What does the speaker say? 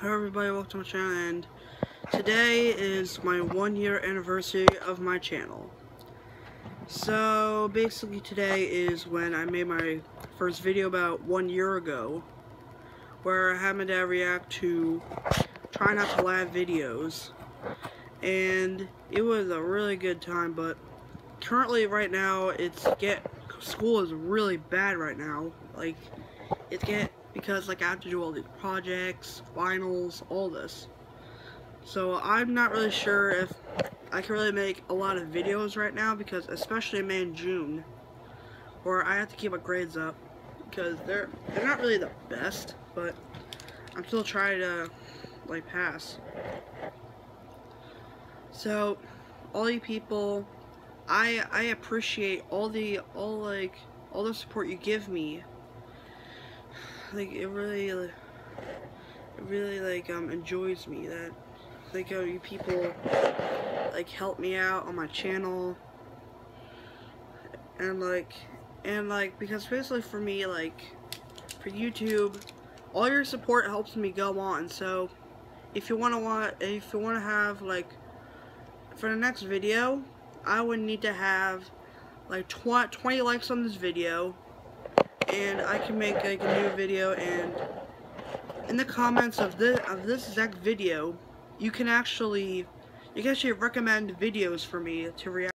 Hello everybody, welcome to my channel and today is my one year anniversary of my channel. So basically today is when I made my first video about one year ago where I had my dad react to try not to laugh videos and it was a really good time but currently right now it's get school is really bad right now like it's get because like I have to do all these projects, finals, all this. So I'm not really sure if I can really make a lot of videos right now because especially in May and June where I have to keep my grades up because they're they're not really the best but I'm still trying to like pass. So all you people I I appreciate all the all like all the support you give me like it really it really like um enjoys me that like how you people like help me out on my channel. And like and like because basically for me like for YouTube all your support helps me go on. So if you want to want if you want to have like for the next video I would need to have like 20 likes on this video and I can make like a new video and in the comments of this of this exact video you can actually you can actually recommend videos for me to react